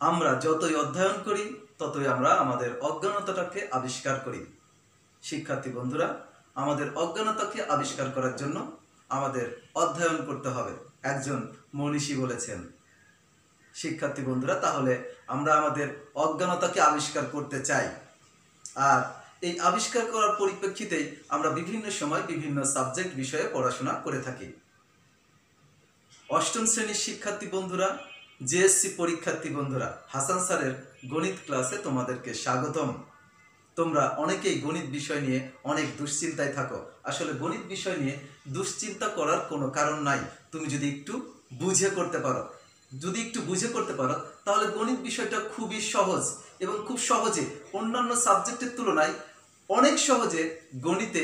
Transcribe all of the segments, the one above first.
আমরা যতই অধ্যয়ন করি, ততই আমরা আমাদের অজ্ঞানতাটাকে আবিষ্কার করি। শিক্ষার্থী বন্ধুরা, আমাদের অজ্ঞানতাকে আবিষ্কার করার জন্য আমাদের অধ্যয়ন করতে হবে, একজন মনীষী বলেছেন। শিক্ষার্থী বন্ধুরা, তাহলে আমরা আমাদের অজ্ঞানতাকে আবিষ্কার করতে চাই। আর এই আবিষ্কার করার পরিপ্রেক্ষিতেই আমরা বিভিন্ন সময় বিভিন্ন সাবজেক্ট বিষয়ে পড়াশোনা করে থাকি। অষ্টম শ্রেণির শিক্ষার্থী বন্ধুরা জেএসসি পরীক্ষার্থী বন্ধুরা, হাসান স্যারের গণিত ক্লাসে তোমাদেরকে স্বাগতম। তোমরা অনেকেই গণিত বিষয় নিয়ে অনেক দুশ্চিন্তায় থাকো। আসলে গণিত বিষয় নিয়ে দুশ্চিন্তা করার কোনো কারণ নাই। তুমি যদি একটু বুঝে করতে পারো। যদি একটু বুঝে করতে পারো, তাহলে গণিত বিষয়টা খুবই সহজ এবং খুব সহজে অন্যান্য সাবজেক্টের তুলনায় অনেক সহজে গণিতে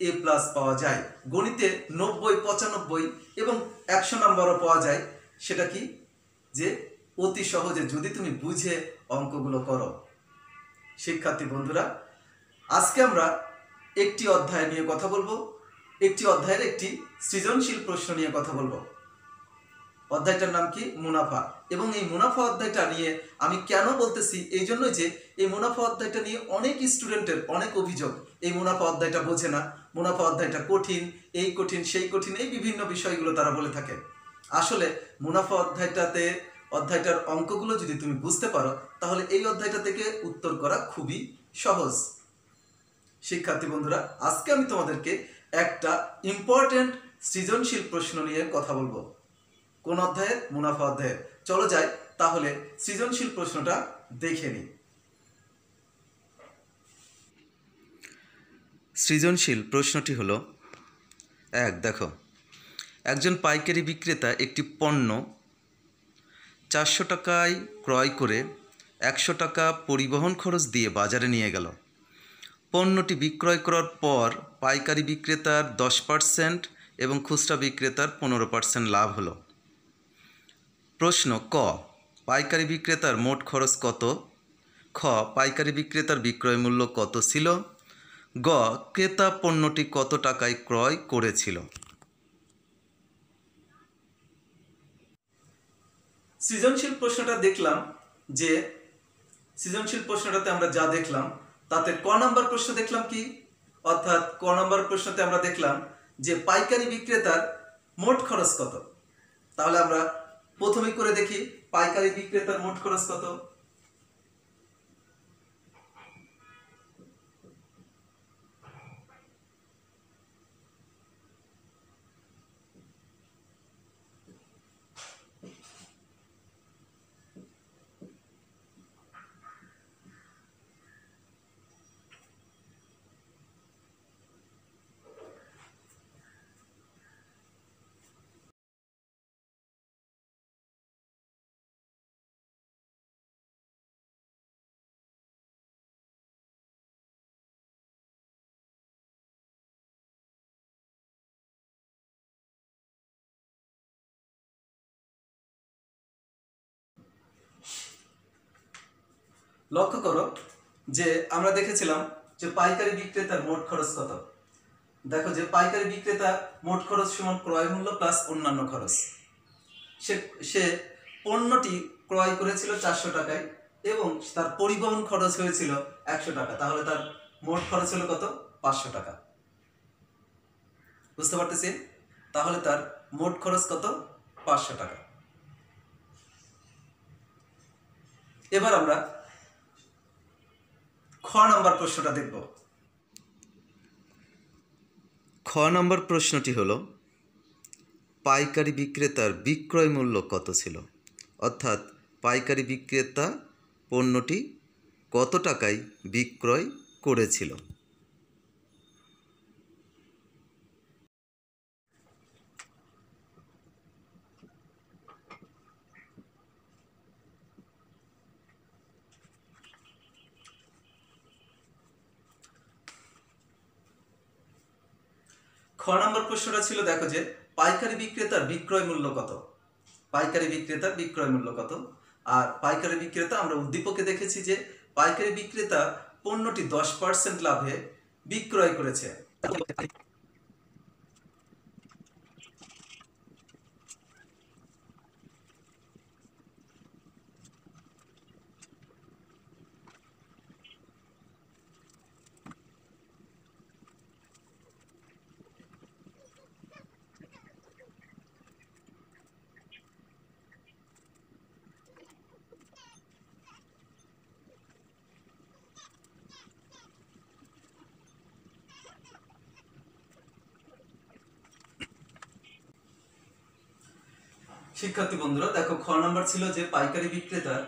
এ প্লাস পাওয়া যায়। গণিতে নব্বই, পঁচানব্বই এবং একশো নাম্বারও পাওয়া যায়। সেটা কি? যে অতি সহজে যদি তুমি বুঝে অঙ্কগুলো করো। শিক্ষার্থী বন্ধুরা, আজকে আমরা একটি অধ্যায় নিয়ে কথা বলব। একটি অধ্যায়ের একটি সৃজনশীল প্রশ্ন নিয়ে কথা বলব। অধ্যায়টার নাম কি? মুনাফা। এবং এই মুনাফা অধ্যায়টা নিয়ে আমি কেন বলতেছি? এই জন্যই যে এই মুনাফা অধ্যায়টা নিয়ে অনেক স্টুডেন্টের অনেক অভিযোগ। এই মুনাফা অধ্যায়টা বোঝে না। মুনাফা অধ্যায়টা কঠিন, এই কঠিন, সেই কঠিন, এই বিভিন্ন বিষয়গুলো তারা বলে থাকে। আসলে মুনাফা অধ্যায়টাতে, অধ্যায়টার অঙ্কগুলো যদি তুমি বুঝতে পারো, তাহলে এই অধ্যায়টা থেকে উত্তর করা খুবই সহজ। শিক্ষার্থী বন্ধুরা, আজকে আমি তোমাদেরকে একটা ইম্পর্টেন্ট সৃজনশীল প্রশ্ন নিয়ে কথা বলব। কোন অধ্যায়ের মুনাফা অধ্যায়ের চলো যাই, তাহলে সৃজনশীল প্রশ্নটা দেখে নিই। সৃজনশীল প্রশ্নটি হলো, এক, দেখো একজন পাইকারি বিক্রেতা একটি পণ্য চারশো টাকায় ক্রয় করে একশো টাকা পরিবহন খরচ দিয়ে বাজারে নিয়ে গেল। পণ্যটি বিক্রয় করার পর পাইকারি বিক্রেতার দশ পার্সেন্ট এবং খুচরা বিক্রেতার পনেরো পার্সেন্ট লাভ হলো। প্রশ্ন, ক, পাইকারি বিক্রেতার মোট খরচ কত? খ, পাইকারি বিক্রেতার বিক্রয় মূল্য কত ছিল? গ, ক্রেতা পণ্যটি কত টাকায় ক্রয় করেছিল? সৃজনশীল প্রশ্নটা দেখলাম যে সৃজনশীল প্রশ্নটাতে আমরা যা দেখলাম, তাতে ক নম্বর প্রশ্ন দেখলাম কি? অর্থাৎ ক নম্বর প্রশ্নতে আমরা দেখলাম যে পাইকারি বিক্রেতার মোট খরচ কত। তাহলে আমরা প্রথমে করে দেখি পাইকারি বিক্রেতার মোট খরচ কত। লক্ষ্য করো যে আমরা দেখেছিলাম যে পাইকারি বিক্রেতার মোট খরচ কত। দেখো যে পাইকারি বিক্রেতা মোট খরচ সমান ক্রয় মূল্য প্লাস অন্যান্য খরচ। সে সে পণ্যটি ক্রয় করেছিল চারশো টাকায় এবং তার পরিবহন খরচ হয়েছিল একশো টাকা। তাহলে তার মোট খরচ হলো কত? পাঁচশো টাকা। বুঝতে পারতেছি? তাহলে তার মোট খরচ কত? পাঁচশো টাকা। এবার আমরা খ নাম্বার প্রশ্নটা দেখব। খ নম্বর প্রশ্নটি হলো, পাইকারি বিক্রেতার বিক্রয় মূল্য কত ছিল? অর্থাৎ, পাইকারি বিক্রেতা পণ্যটি কত টাকায় বিক্রয় করেছিল? খ নম্বর প্রশ্নটা ছিল, দেখো যে পাইকারি বিক্রেতার বিক্রয় মূল্য কত? পাইকারি বিক্রেতার বিক্রয় মূল্য কত? আর পাইকারি বিক্রেতা, আমরা উদ্দীপকে দেখেছি যে পাইকারি বিক্রেতা পণ্যটি দশ পার্সেন্ট লাভে বিক্রয় করেছে। শিক্ষার্থী বন্ধুরা, দেখো, খ নাম্বার ছিল যে পাইকারি বিক্রেতার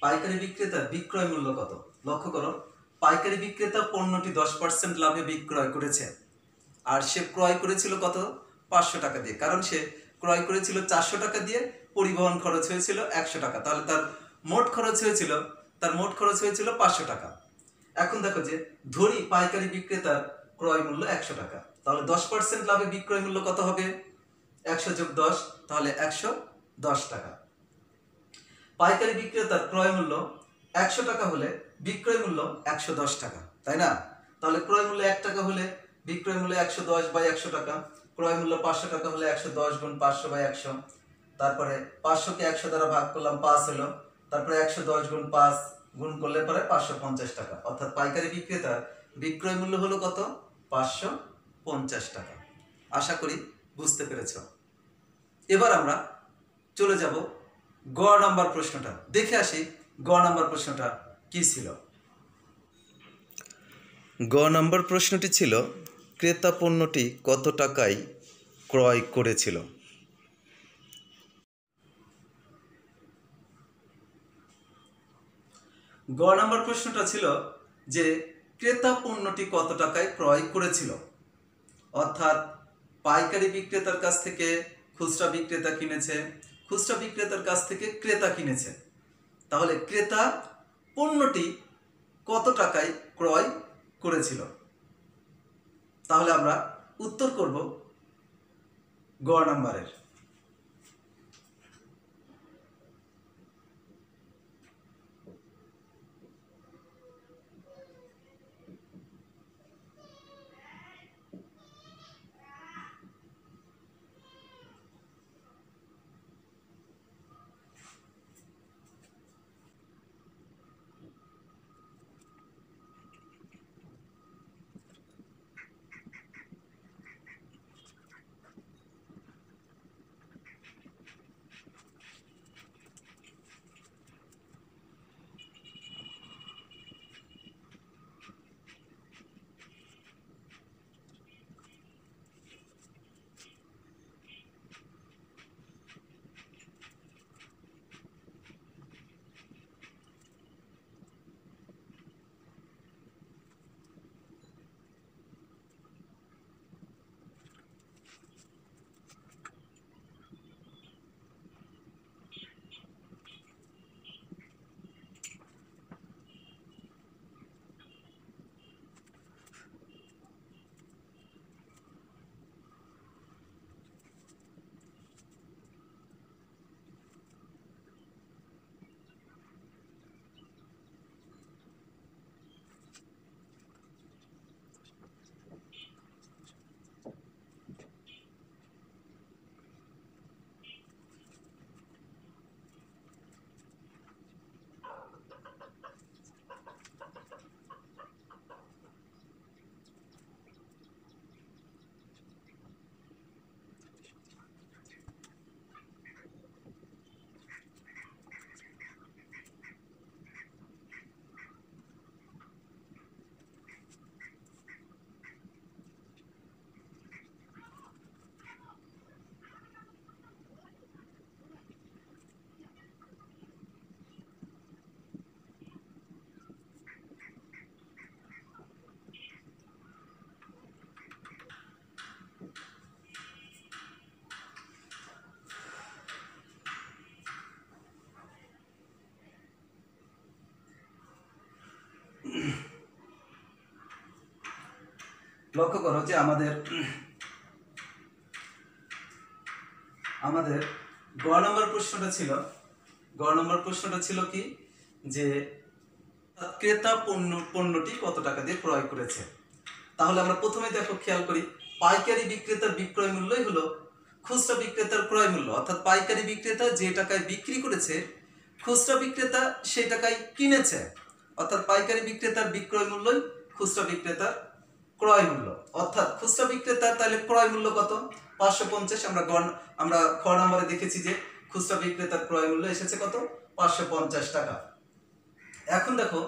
পাইকারি বিক্রেতার বিক্রয় মূল্য কত? লক্ষ্য করো, পাইকারি বিক্রেতা পণ্যটি দশ পার্সেন্ট লাভে বিক্রয় করেছে। আর সে ক্রয় করেছিল কত? পাঁচশো টাকা দিয়ে। কারণ সে ক্রয় করেছিল চারশো টাকা দিয়ে, পরিবহন খরচ হয়েছিল একশো টাকা। তাহলে তার মোট খরচ হয়েছিল, তার মোট খরচ হয়েছিল পাঁচশো টাকা। এখন দেখো যে ধরি পাইকারি বিক্রেতার ক্রয় মূল্য একশো টাকা। তাহলে দশ পার্সেন্ট লাভে বিক্রয় মূল্য কত হবে? একশো যোগ দশ, তাহলে একশো দশ টাকা। পাইকারি বিক্রেতার ক্রয় মূল্য একশো টাকা হলে বিক্রয় মূল্য একশো দশ টাকা, তাই না? তাহলে ক্রয় মূল্য এক টাকা হলে বিক্রয় মূল্য একশো দশ বাই একশো টাকা, ক্রয় মূল্য পাঁচশো টাকা হলে একশো দশ গুণ পাঁচশো বাই একশো। তারপরে পাঁচশোকে একশো দ্বারা ভাগ করলাম পাঁচ হলো, তারপরে একশো দশ গুণ পাঁচ গুণ করলে পরে পাঁচশো পঞ্চাশ টাকা। অর্থাৎ পাইকারি বিক্রেতার বিক্রয় মূল্য হলো কত? পাঁচশো পঞ্চাশ টাকা। আশা করি বুঝতে পেরেছ। এবার আমরা চলে যাব গ নাম্বার প্রশ্নটা। দেখে আসি গ নাম্বার প্রশ্নটা কি ছিল। গ নাম্বার প্রশ্নটি ছিল ক্রেতা পণ্যটি কত টাকায় ক্রয় করেছিল? গ নাম্বার প্রশ্নটা ছিল যে ক্রেতা পণ্যটি কত টাকায় ক্রয় করেছিল? অর্থাৎ পাইকারি বিক্রেতার কাছ থেকে খুচরা বিক্রেতা কিনেছে খুচরা বিক্রেতার কাছ থেকে ক্রেতা কিনেছেন তাহলে ক্রেতা পণ্যটি কত টাকায় ক্রয় করেছিল? তাহলে আমরা উত্তর করব গ নাম্বারের। লক্ষ্য করো যে আমাদের আমাদের গ নম্বর প্রশ্নটা ছিল গ নম্বর প্রশ্নটা ছিল কি? যে ক্রেতা পণ্য, পণ্যটি কত টাকা দিয়ে ক্রয় করেছে? তাহলে আমরা প্রথমে দেখো খেয়াল করি, পাইকারি বিক্রেতার বিক্রয় মূল্যই হলো খুচরা বিক্রেতার ক্রয় মূল্য। অর্থাৎ পাইকারি বিক্রেতা যে টাকায় বিক্রি করেছে, খুচরা বিক্রেতা সেই টাকায় কিনেছে। অর্থাৎ পাইকারি বিক্রেতার বিক্রয় মূল্যই খুচরা বিক্রেতার ক্রয় মূল্য। অর্থাৎ খুচরা বিক্রেতার তাহলে ক্রয় মূল্য কত? পাঁচশো পঞ্চাশ, আমরা গণ আমরা খ নম্বরে দেখেছি যে খুচরা বিক্রেতার ক্রয় মূল্য এসেছে কত? পাঁচশো পঞ্চাশ টাকা। এখন দেখো,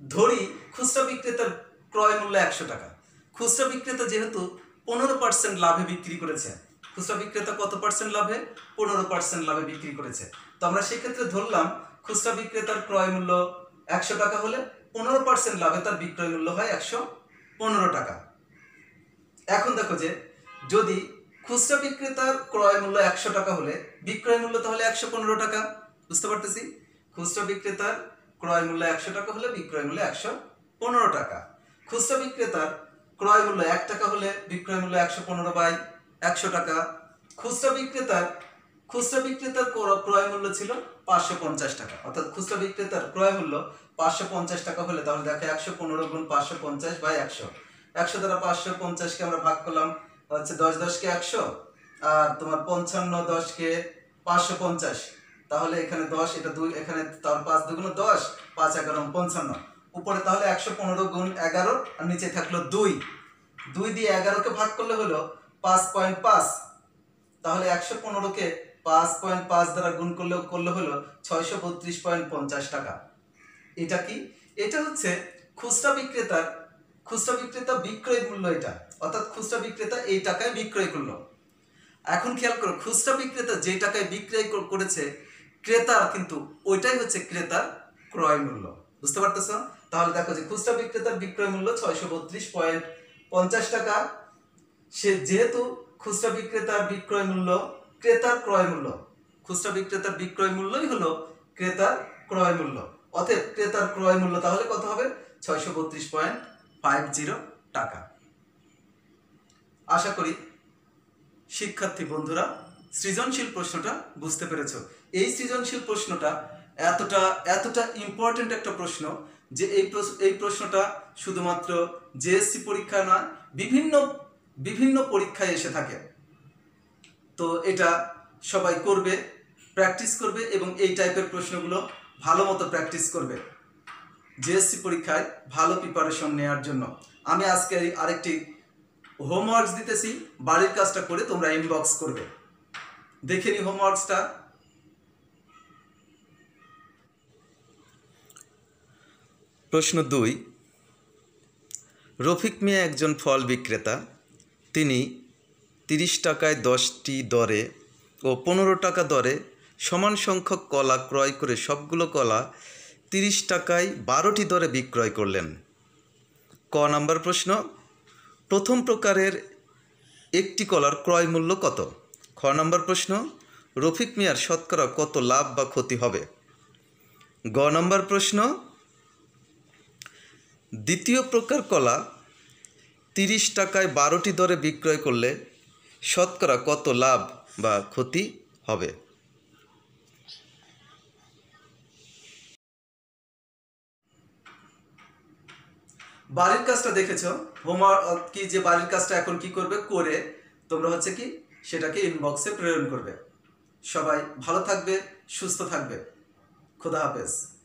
ধরি খুচরা বিক্রেতার ক্রয় মূল্য একশো টাকা। খুচরা বিক্রেতা যেহেতু পনেরো পার্সেন্ট লাভে বিক্রি করেছে, খুচরা বিক্রেতা কত পার্সেন্ট লাভে? পনেরো পার্সেন্ট লাভে বিক্রি করেছে। তো আমরা সেক্ষেত্রে ধরলাম, খুচরা বিক্রেতার ক্রয় মূল্য একশো টাকা হলে পনেরো পার্সেন্ট লাভে তার বিক্রয় মূল্য হয় একশো পনেরো টাকা। এখন দেখো যে, যদি খুচরা বিক্রেতার ক্রয় মূল্য একশো টাকা হলে, বিক্রয় মূল্য তাহলে একশো পনেরো টাকা, বুঝতে পারতেছি? খুচরা বিক্রেতার ক্রয় মূল্য একশো টাকা হলে, বিক্রয় মূল্য একশো পনেরো টাকা। খুচরা বিক্রেতার ক্রয় মূল্য এক টাকা হলে, বিক্রয় মূল্য একশো পনেরো বাই একশো টাকা। খুচরা বিক্রেতার খুচরা বিক্রেতার ক্রয় মূল্য ছিল পাঁচশো পঞ্চাশ টাকা। অর্থাৎ খুচরা বিক্রেতার ক্রয় মূল্য পাঁচশো পঞ্চাশ টাকা হলে, তাহলে দেখো একশো পনেরো গুণ পাঁচশো পঞ্চাশ বাই একশো। একশো দ্বারা পাঁচশো পঞ্চাশকে আমরা ভাগ করলাম, হচ্ছে দশ দশকে একশো, আর তোমার পঞ্চান্ন দশকে পাঁচশো পঞ্চাশ। তাহলে এখানে দশ, এটা দুই, এখানে তার পাঁচ দুগুণ দশ, পাঁচ এগারো, পঞ্চান্ন। উপরে তাহলে একশো পনেরো গুণ এগারো, আর নিচে থাকল দুই। দুই দিয়ে এগারোকে ভাগ করলে হলো পাঁচ পয়েন্ট পাঁচ। তাহলে একশো পনেরোকে পাঁচ পয়েন্ট পাঁচ দ্বারা গুণ করলে করলে হলো ছয়শো বত্রিশ পয়েন্ট পঞ্চাশ টাকা। এটা কি? এটা হচ্ছে খুচরা বিক্রেতার, খুচরা বিক্রেতা বিক্রয় মূল্য এটা। অর্থাৎ খুচরা বিক্রেতা এই টাকায় বিক্রয় করল। এখন খেয়াল করো, খুচরা বিক্রেতা যে টাকায় বিক্রয় করেছে, ক্রেতার কিন্তু ওইটাই হচ্ছে ক্রেতার ক্রয় মূল্য। বুঝতে পারতেছো? তাহলে দেখো যে খুচরা বিক্রেতার বিক্রয় মূল্য ছয়শো বত্রিশ পয়েন্ট পঞ্চাশ টাকা। সে যেহেতু খুচরা বিক্রেতার বিক্রয় মূল্য ক্রেতার ক্রয় মূল্য। খুচরা বিক্রেতার বিক্রয় মূল্যই হলো ক্রেতার ক্রয় মূল্য। অতএব ক্রেতার ক্রয় মূল্য তাহলে কত হবে? ছয়শো বত্রিশ পয়েন্ট ফাইভ জিরো টাকা। আশা করি শিক্ষার্থী বন্ধুরা সৃজনশীল প্রশ্নটা বুঝতে পেরেছ। এই সৃজনশীল প্রশ্নটা এতটা এতটা ইম্পর্ট্যান্ট একটা প্রশ্ন যে এই এই প্রশ্নটা শুধুমাত্র জেএসসি পরীক্ষা নয়, বিভিন্ন বিভিন্ন পরীক্ষায় এসে থাকে। তো এটা সবাই করবে প্র্যাকটিস করবে এবং এই টাইপের প্রশ্নগুলো ভালো মতো প্র্যাকটিস করবে জেএসসি পরীক্ষায় ভালো প্রিপারেশন নেওয়ার জন্য। আমি আজকে আরেকটি হোমওয়ার্কস দিতেছি, বাড়ির কাজটা করে তোমরা ইনবক্স করবে। দেখে নি হোমওয়ার্কসটা প্রশ্ন দুই, রফিক মিয়া একজন ফল বিক্রেতা, তিনি তিরিশ টাকায় দশটি দরে ও পনেরো টাকা দরে সমান সংখ্যক কলা ক্রয় করে সবগুলো কলা তিরিশ টাকায় বারোটি দরে বিক্রয় করলেন। ক নাম্বার প্রশ্ন, প্রথম প্রকারের একটি কলার ক্রয় মূল্য কত? খ নম্বর প্রশ্ন, রফিক মিয়ার শতকরা কত লাভ বা ক্ষতি হবে? গ নম্বর প্রশ্ন, দ্বিতীয় প্রকার কলা তিরিশ টাকায় বারোটি দরে বিক্রয় করলে শতকরা কত লাভ বা ক্ষতি হবে? বাড়ির কাজটা দেখেছ? হোমওয়ার্ক কি যে বাড়ির কাজটা এখন কি করবে? করে তোমরা হচ্ছে কি সেটাকে ইনবক্সে প্রেরণ করবে। সবাই ভালো থাকবে, সুস্থ থাকবে। খোদা হাফেজ।